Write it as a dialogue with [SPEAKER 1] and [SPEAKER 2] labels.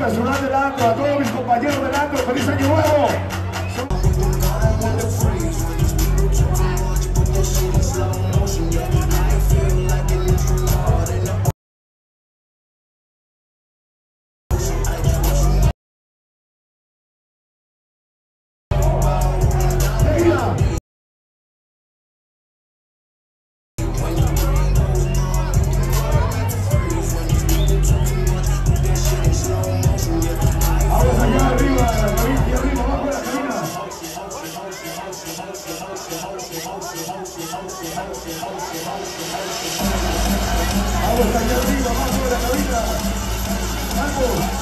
[SPEAKER 1] personal del antro, a todos mis compañeros del antro, feliz año. Vamos, está aquí arriba, más sobre la cabeza. Vamos.